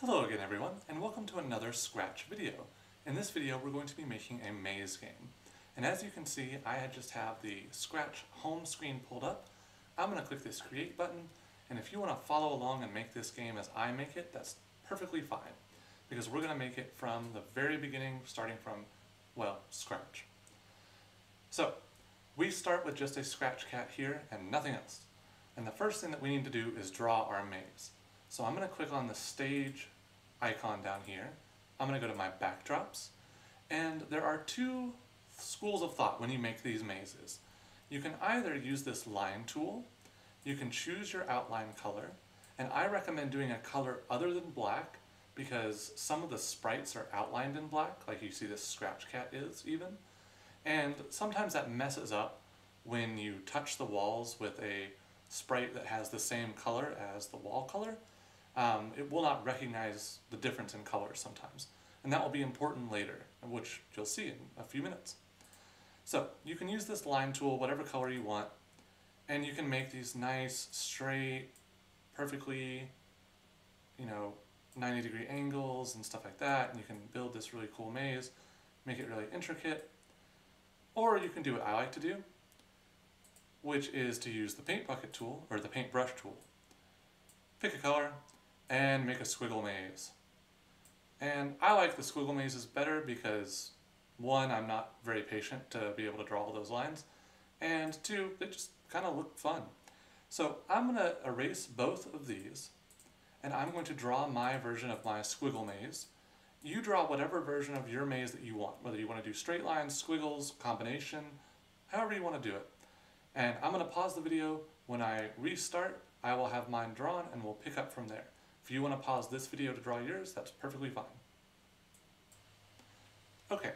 Hello again everyone, and welcome to another Scratch video. In this video we're going to be making a maze game. And as you can see, I just have the Scratch home screen pulled up. I'm going to click this create button, and if you want to follow along and make this game as I make it, that's perfectly fine. Because we're going to make it from the very beginning, starting from, well, Scratch. So, we start with just a Scratch cat here and nothing else. And the first thing that we need to do is draw our maze. So I'm going to click on the stage icon down here. I'm going to go to my backdrops. And there are two schools of thought when you make these mazes. You can either use this line tool, you can choose your outline color, and I recommend doing a color other than black because some of the sprites are outlined in black, like you see this Scratch Cat is even. And sometimes that messes up when you touch the walls with a sprite that has the same color as the wall color um, it will not recognize the difference in colors sometimes. And that will be important later, which you'll see in a few minutes. So you can use this line tool, whatever color you want, and you can make these nice, straight, perfectly, you know, 90 degree angles and stuff like that, and you can build this really cool maze, make it really intricate. Or you can do what I like to do, which is to use the paint bucket tool, or the paintbrush tool. Pick a color, and make a squiggle maze. And I like the squiggle mazes better because one, I'm not very patient to be able to draw all those lines, and two, they just kind of look fun. So I'm going to erase both of these, and I'm going to draw my version of my squiggle maze. You draw whatever version of your maze that you want, whether you want to do straight lines, squiggles, combination, however you want to do it. And I'm going to pause the video. When I restart, I will have mine drawn and we'll pick up from there. If you want to pause this video to draw yours, that's perfectly fine. Okay,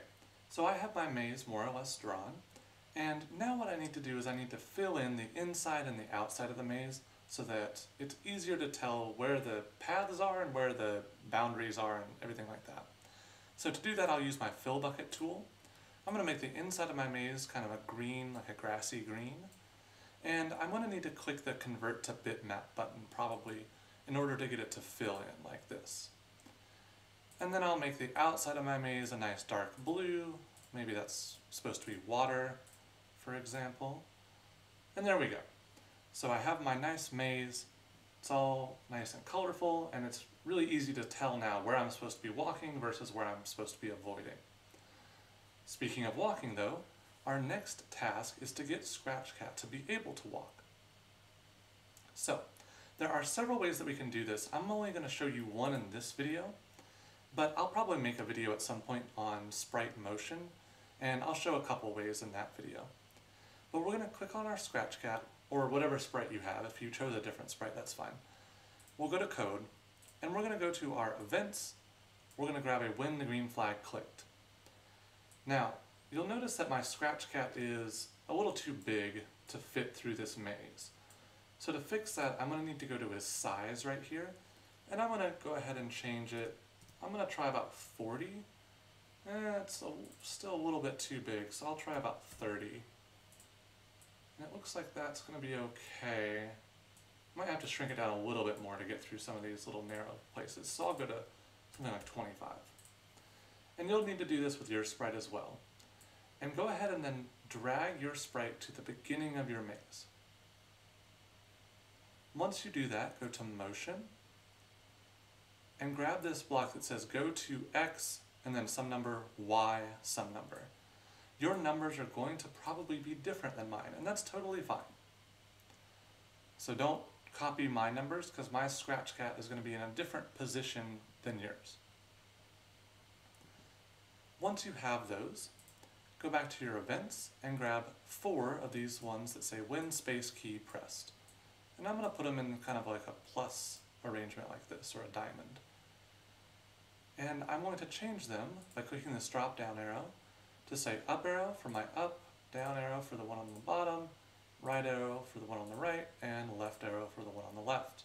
so I have my maze more or less drawn, and now what I need to do is I need to fill in the inside and the outside of the maze so that it's easier to tell where the paths are and where the boundaries are and everything like that. So to do that I'll use my fill bucket tool. I'm going to make the inside of my maze kind of a green, like a grassy green. And I'm going to need to click the convert to bitmap button probably in order to get it to fill in like this. And then I'll make the outside of my maze a nice dark blue. Maybe that's supposed to be water, for example. And there we go. So I have my nice maze. It's all nice and colorful, and it's really easy to tell now where I'm supposed to be walking versus where I'm supposed to be avoiding. Speaking of walking though, our next task is to get Scratch Cat to be able to walk. So, there are several ways that we can do this. I'm only going to show you one in this video, but I'll probably make a video at some point on sprite motion, and I'll show a couple ways in that video. But we're going to click on our Scratch Cat, or whatever sprite you have. If you chose a different sprite, that's fine. We'll go to Code, and we're going to go to our Events. We're going to grab a When the Green Flag Clicked. Now, you'll notice that my Scratch Cat is a little too big to fit through this maze. So to fix that, I'm going to need to go to his size right here, and I'm to go ahead and change it. I'm going to try about 40. Eh, it's a, still a little bit too big, so I'll try about 30. And it looks like that's going to be okay. Might have to shrink it down a little bit more to get through some of these little narrow places, so I'll go to something like 25. And you'll need to do this with your sprite as well. And go ahead and then drag your sprite to the beginning of your maze. Once you do that, go to Motion, and grab this block that says go to X and then some number, Y, some number. Your numbers are going to probably be different than mine, and that's totally fine. So don't copy my numbers because my scratch cat is going to be in a different position than yours. Once you have those, go back to your events and grab four of these ones that say when space key pressed. And I'm going to put them in kind of like a plus arrangement like this, or a diamond. And I'm going to change them by clicking this drop down arrow to say up arrow for my up, down arrow for the one on the bottom, right arrow for the one on the right, and left arrow for the one on the left.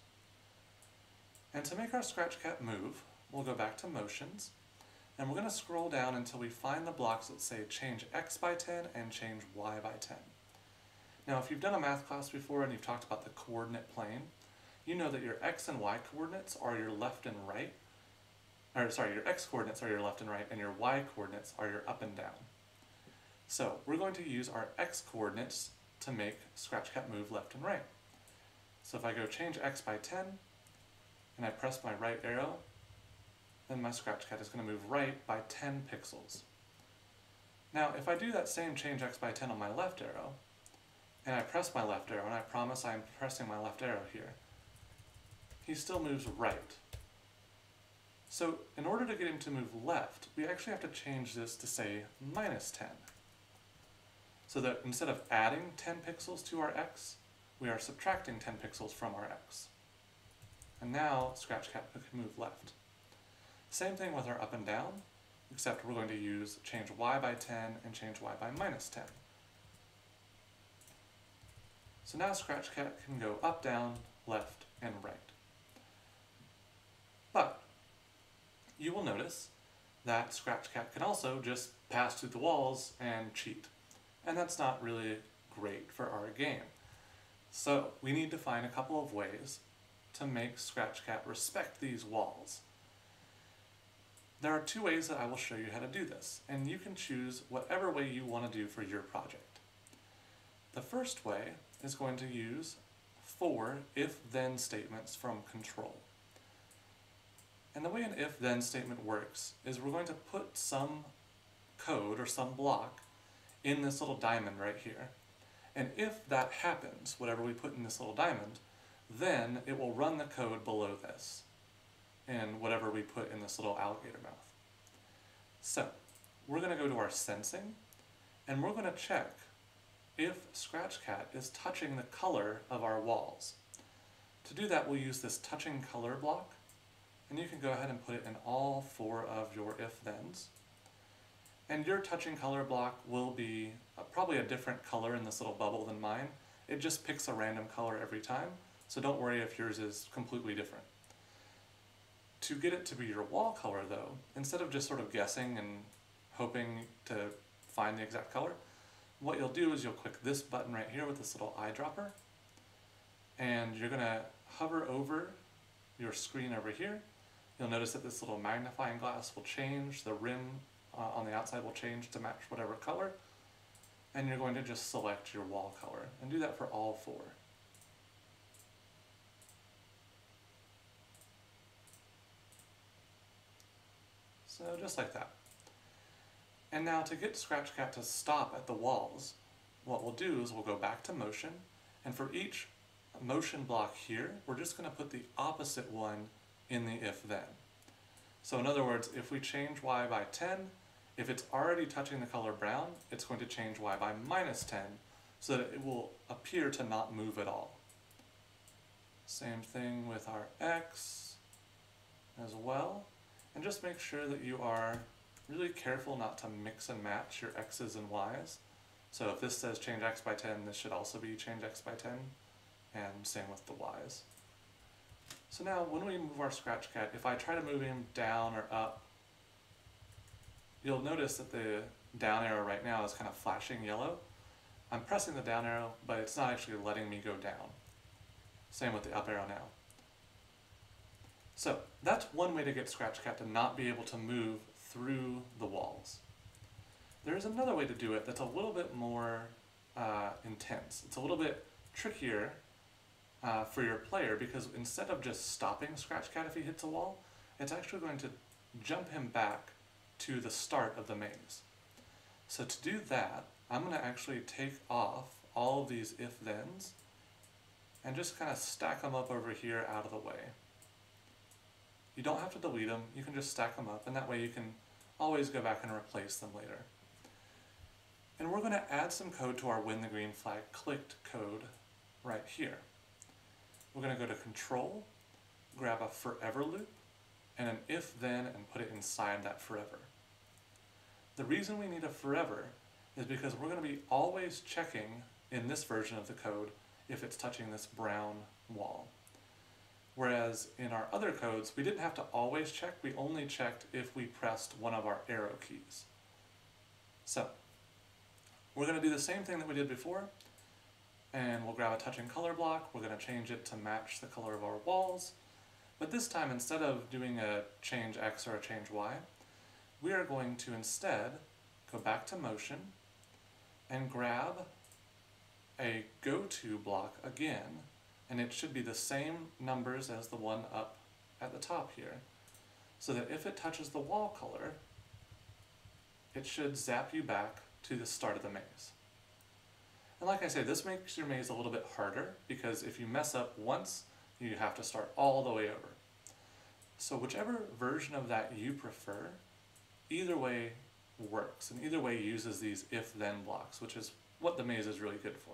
And to make our scratch cat move, we'll go back to motions, and we're going to scroll down until we find the blocks that say change x by 10 and change y by 10. Now if you've done a math class before and you've talked about the coordinate plane, you know that your x and y coordinates are your left and right, or sorry, your x coordinates are your left and right, and your y coordinates are your up and down. So we're going to use our x coordinates to make Scratchcat move left and right. So if I go change x by 10, and I press my right arrow, then my Scratchcat is going to move right by 10 pixels. Now, if I do that same change x by 10 on my left arrow, and I press my left arrow, and I promise I'm pressing my left arrow here, he still moves right. So in order to get him to move left, we actually have to change this to say minus 10. So that instead of adding 10 pixels to our x, we are subtracting 10 pixels from our x. And now Scratchcat can move left. Same thing with our up and down, except we're going to use change y by 10 and change y by minus 10. So now Scratchcat can go up, down, left, and right. But you will notice that Scratchcat can also just pass through the walls and cheat. And that's not really great for our game. So we need to find a couple of ways to make Scratchcat respect these walls. There are two ways that I will show you how to do this, and you can choose whatever way you want to do for your project. The first way is going to use four if-then statements from control. And the way an if-then statement works is we're going to put some code or some block in this little diamond right here. And if that happens, whatever we put in this little diamond, then it will run the code below this and whatever we put in this little alligator mouth. So, we're going to go to our sensing, and we're going to check if Scratchcat is touching the color of our walls. To do that, we'll use this touching color block, and you can go ahead and put it in all four of your if-thens. And your touching color block will be uh, probably a different color in this little bubble than mine. It just picks a random color every time, so don't worry if yours is completely different. To get it to be your wall color though, instead of just sort of guessing and hoping to find the exact color, what you'll do is you'll click this button right here with this little eyedropper, and you're gonna hover over your screen over here. You'll notice that this little magnifying glass will change, the rim uh, on the outside will change to match whatever color, and you're going to just select your wall color, and do that for all four. So just like that. And now to get Scratchcat to stop at the walls, what we'll do is we'll go back to motion, and for each motion block here, we're just going to put the opposite one in the if-then. So in other words, if we change y by 10, if it's already touching the color brown, it's going to change y by minus 10, so that it will appear to not move at all. Same thing with our x as well. And just make sure that you are really careful not to mix and match your x's and y's. So if this says change x by 10, this should also be change x by 10, and same with the y's. So now when we move our scratch cat, if I try to move him down or up, you'll notice that the down arrow right now is kind of flashing yellow. I'm pressing the down arrow, but it's not actually letting me go down. Same with the up arrow now. So that's one way to get Scratch Cat to not be able to move through the walls. There's another way to do it that's a little bit more uh, intense. It's a little bit trickier uh, for your player because instead of just stopping Scratch Cat if he hits a wall, it's actually going to jump him back to the start of the maze. So to do that, I'm going to actually take off all of these if-thens and just kind of stack them up over here out of the way. You don't have to delete them, you can just stack them up, and that way you can always go back and replace them later. And we're going to add some code to our when the green flag clicked code right here. We're going to go to control, grab a forever loop, and an if then and put it inside that forever. The reason we need a forever is because we're going to be always checking in this version of the code if it's touching this brown wall. Whereas in our other codes, we didn't have to always check, we only checked if we pressed one of our arrow keys. So, we're going to do the same thing that we did before, and we'll grab a touching color block, we're going to change it to match the color of our walls, But this time, instead of doing a change X or a change Y, we are going to instead go back to motion and grab a go-to block again, and it should be the same numbers as the one up at the top here, so that if it touches the wall color, it should zap you back to the start of the maze. And like I say, this makes your maze a little bit harder, because if you mess up once, you have to start all the way over. So whichever version of that you prefer, either way works, and either way uses these if-then blocks, which is what the maze is really good for.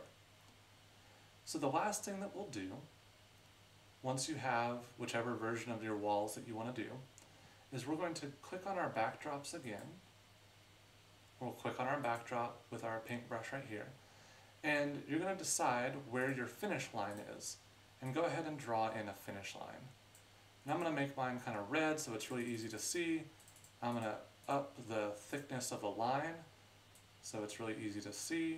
So the last thing that we'll do, once you have whichever version of your walls that you want to do, is we're going to click on our backdrops again. We'll click on our backdrop with our paintbrush right here, and you're going to decide where your finish line is, and go ahead and draw in a finish line. And I'm going to make mine kind of red so it's really easy to see. I'm going to up the thickness of the line so it's really easy to see.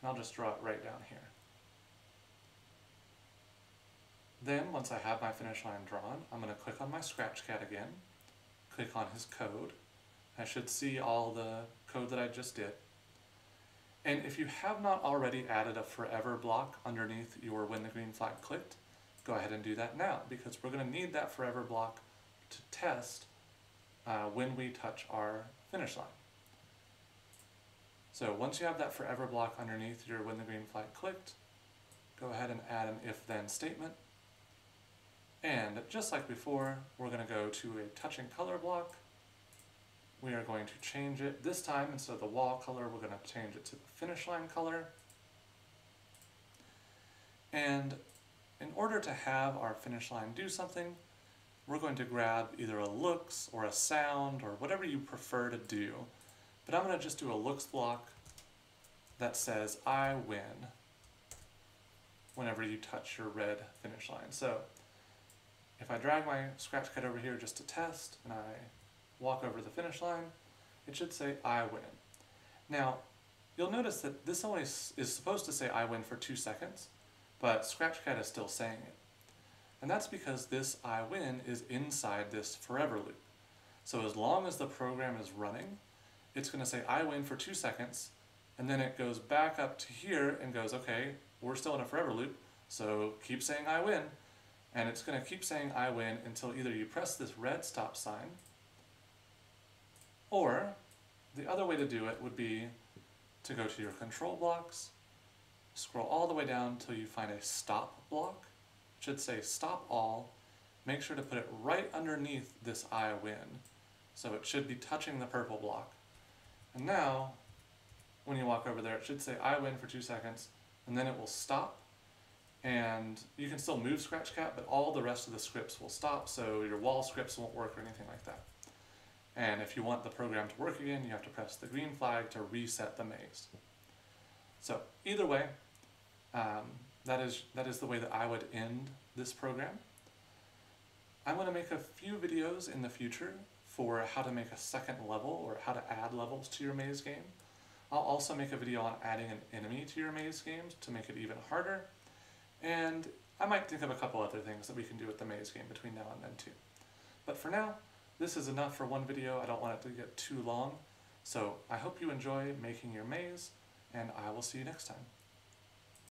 And I'll just draw it right down here. Then, once I have my finish line drawn, I'm going to click on my Scratchcat again, click on his code. I should see all the code that I just did. And if you have not already added a forever block underneath your when the green flag clicked, go ahead and do that now because we're going to need that forever block to test uh, when we touch our finish line. So once you have that forever block underneath your when the green flag clicked, go ahead and add an if-then statement. And just like before, we're going to go to a touching color block. We are going to change it. This time, instead of the wall color, we're going to change it to the finish line color. And in order to have our finish line do something, we're going to grab either a looks or a sound or whatever you prefer to do. But I'm going to just do a looks block that says I win whenever you touch your red finish line. So if I drag my Scratchcat over here just to test and I walk over the finish line, it should say I win. Now, you'll notice that this only is supposed to say I win for two seconds, but Scratch Scratchcat is still saying it. And that's because this I win is inside this forever loop. So as long as the program is running, it's going to say I win for two seconds, and then it goes back up to here and goes, okay, we're still in a forever loop, so keep saying I win. And it's going to keep saying I win until either you press this red stop sign, or the other way to do it would be to go to your control blocks, scroll all the way down until you find a stop block, it should say stop all, make sure to put it right underneath this I win. So it should be touching the purple block. And now, when you walk over there, it should say I win for two seconds, and then it will stop, and you can still move Scratchcat, but all the rest of the scripts will stop, so your wall scripts won't work or anything like that. And if you want the program to work again, you have to press the green flag to reset the maze. So either way, um, that is, that is the way that I would end this program. I'm going to make a few videos in the future for how to make a second level or how to add levels to your maze game. I'll also make a video on adding an enemy to your maze games to make it even harder. And I might think of a couple other things that we can do with the maze game between now and then too. But for now, this is enough for one video. I don't want it to get too long. So I hope you enjoy making your maze, and I will see you next time.